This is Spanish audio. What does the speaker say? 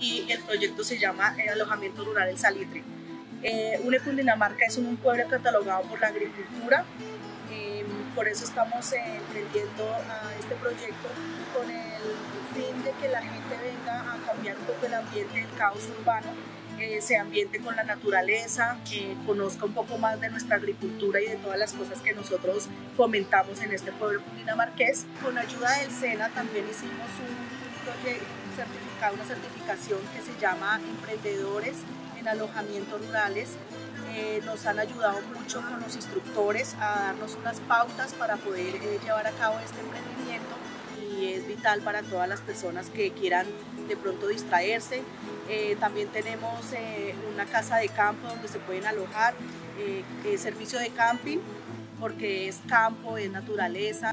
y el proyecto se llama el Alojamiento Rural El Salitre. Eh, UNE Cundinamarca es un pueblo catalogado por la agricultura, eh, por eso estamos emprendiendo a este proyecto con el fin de que la gente venga a cambiar un poco el ambiente, el caos urbano, eh, se ambiente con la naturaleza, que conozca un poco más de nuestra agricultura y de todas las cosas que nosotros fomentamos en este pueblo cundinamarqués. Con ayuda del SENA también hicimos un proyecto, certificado, una certificación que se llama Emprendedores en alojamientos rurales. Eh, nos han ayudado mucho con los instructores a darnos unas pautas para poder eh, llevar a cabo este emprendimiento y es vital para todas las personas que quieran de pronto distraerse. Eh, también tenemos una casa de campo donde se pueden alojar, servicio de camping porque es campo, es naturaleza.